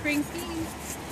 spring skiing.